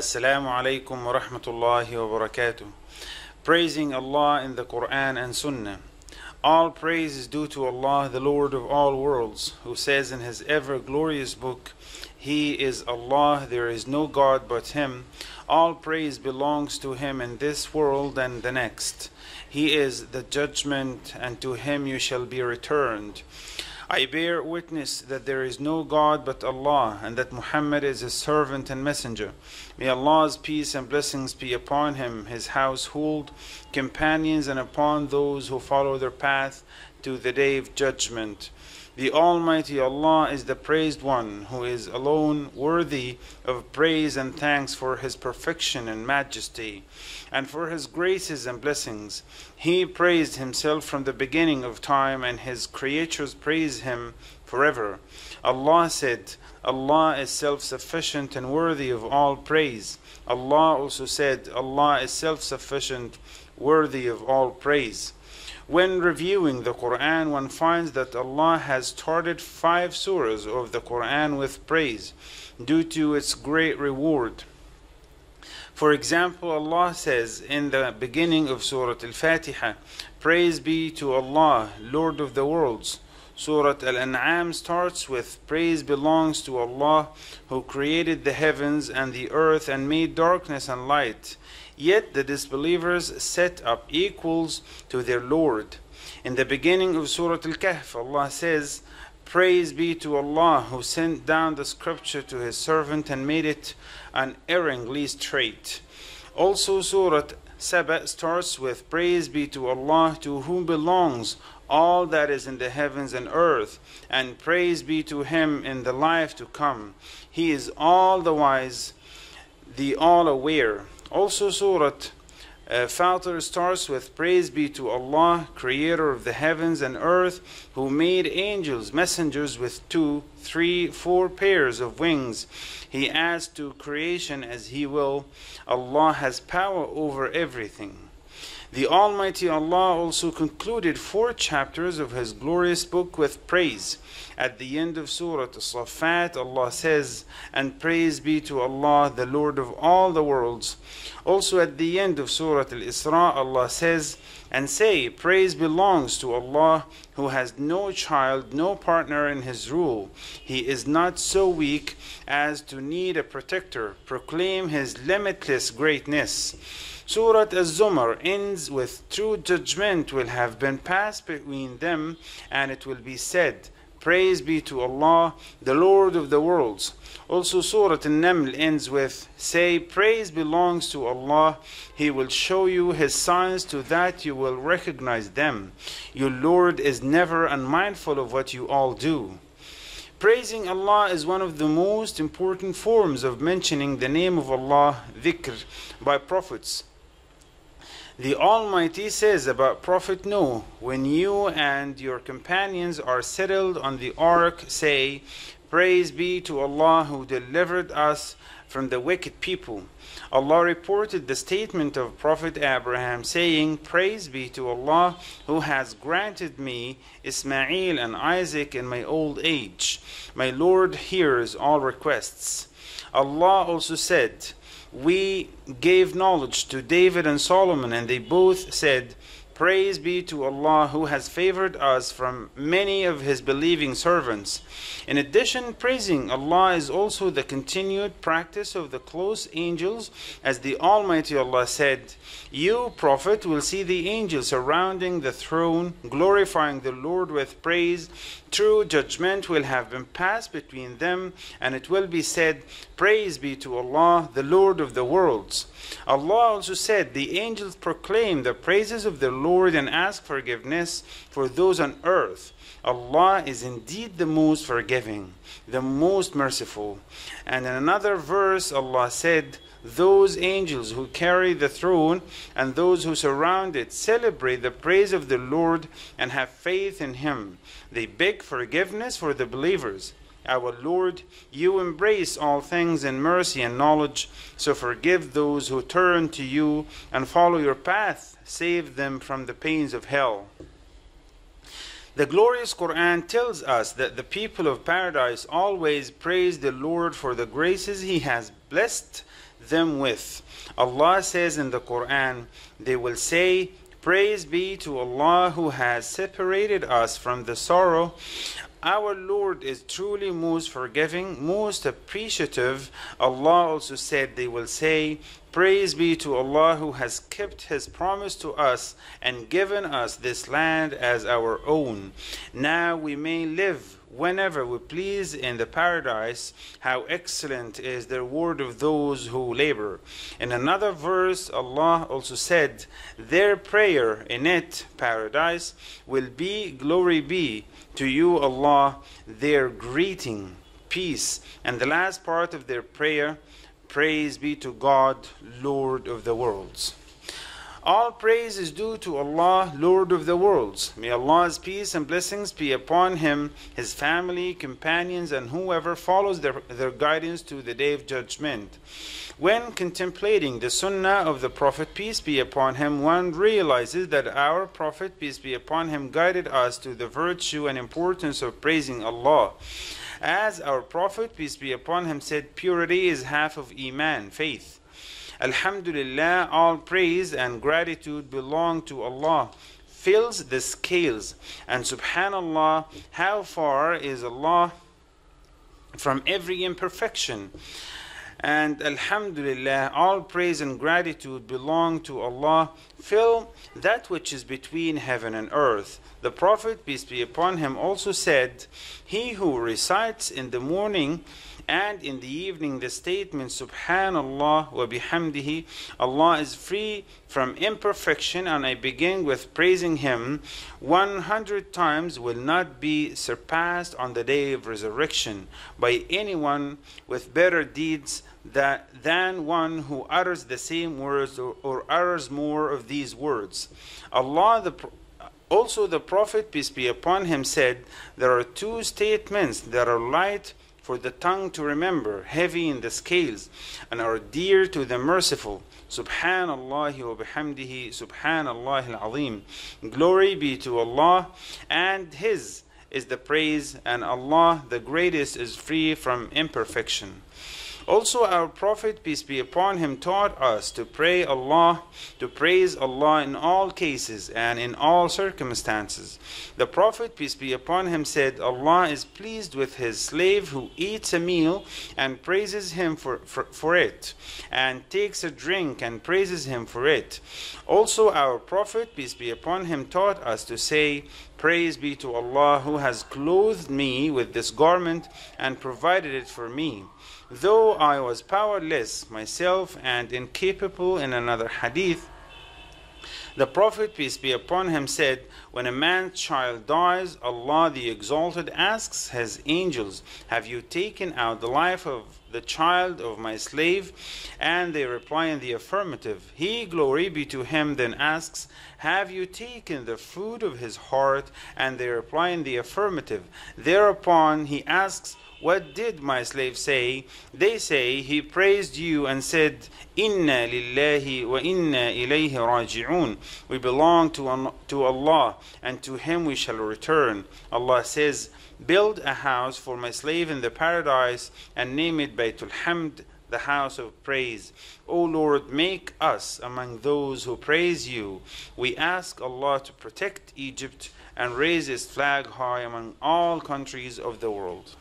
Assalamu alaikum wa rahmatullahi wa barakatuh. Praising Allah in the Quran and Sunnah. All praise is due to Allah, the Lord of all worlds, who says in His ever glorious book, He is Allah, there is no God but Him. All praise belongs to Him in this world and the next. He is the judgment, and to Him you shall be returned. I bear witness that there is no God but Allah, and that Muhammad is His servant and messenger. May Allah's peace and blessings be upon him, his household, companions, and upon those who follow their path to the day of judgment. The Almighty Allah is the praised one, who is alone worthy of praise and thanks for His perfection and majesty, and for His graces and blessings. He praised Himself from the beginning of time, and His creatures praise Him forever. Allah said, Allah is self sufficient and worthy of all praise. Allah also said, Allah is self sufficient, worthy of all praise. When reviewing the Quran, one finds that Allah has started five surahs of the Quran with praise due to its great reward. For example, Allah says in the beginning of Surah Al Fatiha, Praise be to Allah, Lord of the worlds. Surah Al An'am starts with Praise belongs to Allah who created the heavens and the earth and made darkness and light. Yet the disbelievers set up equals to their Lord. In the beginning of Surah Al Kahf, Allah says, Praise be to Allah who sent down the scripture to His servant and made it unerringly straight. Also, Surah Saba starts with Praise be to Allah to whom belongs all that is in the heavens and earth, and praise be to Him in the life to come. He is all the wise, the all aware. Also, Surah uh, Fatir starts with Praise be to Allah, creator of the heavens and earth, who made angels, messengers with two, three, four pairs of wings. He adds to creation as He will. Allah has power over everything. The Almighty Allah also concluded four chapters of His glorious book with praise. At the end of Surah As-Saffat, Allah says, And praise be to Allah, the Lord of all the worlds. Also at the end of Surah Al-Isra, Allah says, And say, Praise belongs to Allah, who has no child, no partner in His rule. He is not so weak as to need a protector. Proclaim His limitless greatness. Surah Az-Zumar ends with true judgment will have been passed between them and it will be said praise be to Allah the Lord of the worlds also Surah An-Naml ends with say praise belongs to Allah. He will show you his signs to that you will recognize them. Your Lord is never unmindful of what you all do. Praising Allah is one of the most important forms of mentioning the name of Allah, dhikr, by prophets. The Almighty says about Prophet Noah, when you and your companions are settled on the ark, say, Praise be to Allah who delivered us from the wicked people. Allah reported the statement of Prophet Abraham saying, Praise be to Allah who has granted me Ismail and Isaac in my old age. My Lord hears all requests. Allah also said, we gave knowledge to David and Solomon, and they both said, Praise be to Allah who has favored us from many of His believing servants. In addition, praising Allah is also the continued practice of the close angels, as the Almighty Allah said, You, Prophet, will see the angels surrounding the throne, glorifying the Lord with praise. True judgment will have been passed between them, and it will be said, Praise be to Allah, the Lord of the worlds. Allah also said, The angels proclaim the praises of the Lord and ask forgiveness for those on earth. Allah is indeed the most forgiving, the most merciful. And in another verse, Allah said, those angels who carry the throne and those who surround it celebrate the praise of the Lord and have faith in Him. They beg forgiveness for the believers. Our Lord, you embrace all things in mercy and knowledge, so forgive those who turn to you and follow your path. Save them from the pains of hell. The glorious Quran tells us that the people of paradise always praise the Lord for the graces He has blessed them with. Allah says in the Quran, they will say, Praise be to Allah who has separated us from the sorrow. Our Lord is truly most forgiving, most appreciative. Allah also said, They will say, Praise be to Allah who has kept His promise to us and given us this land as our own. Now we may live whenever we please in the paradise. How excellent is the reward of those who labor. In another verse, Allah also said, Their prayer in it, paradise, will be glory be to you, Allah, their greeting, peace. And the last part of their prayer, praise be to God, Lord of the worlds. All praise is due to Allah, Lord of the worlds. May Allah's peace and blessings be upon him, his family, companions, and whoever follows their, their guidance to the day of judgment. When contemplating the sunnah of the Prophet, peace be upon him, one realizes that our Prophet, peace be upon him, guided us to the virtue and importance of praising Allah. As our Prophet, peace be upon him, said, purity is half of Iman, faith. Alhamdulillah, all praise and gratitude belong to Allah. Fills the scales. And subhanallah, how far is Allah from every imperfection? And Alhamdulillah, all praise and gratitude belong to Allah. Fill that which is between heaven and earth. The Prophet, peace be upon him, also said, He who recites in the morning and in the evening the statement Subhanallah wa bihamdihi Allah is free from imperfection and I begin with praising him 100 times will not be surpassed on the day of resurrection by anyone with better deeds that, than one who utters the same words or, or utters more of these words. Allah the also the prophet peace be upon him said there are two statements that are light for the tongue to remember, heavy in the scales, and are dear to the merciful. Subhanallah wa bihamdihi, Subhanallah al-Azim. Glory be to Allah, and His is the praise, and Allah, the greatest, is free from imperfection. Also, our Prophet, peace be upon him, taught us to pray Allah, to praise Allah in all cases and in all circumstances. The Prophet, peace be upon him, said, Allah is pleased with his slave who eats a meal and praises him for, for, for it, and takes a drink and praises him for it. Also, our Prophet, peace be upon him, taught us to say, Praise be to Allah who has clothed me with this garment and provided it for me. Though I was powerless myself and incapable in another hadith, the Prophet, peace be upon him, said, When a man's child dies, Allah the Exalted asks his angels, Have you taken out the life of the child of my slave? And they reply in the affirmative. He, glory be to him, then asks, Have you taken the food of his heart? And they reply in the affirmative. Thereupon he asks, what did my slave say? They say, He praised you and said, Inna lillahi wa inna ilayhi raji'un. We belong to, to Allah and to Him we shall return. Allah says, Build a house for my slave in the paradise and name it Baytul Hamd, the house of praise. O Lord, make us among those who praise you. We ask Allah to protect Egypt and raise His flag high among all countries of the world.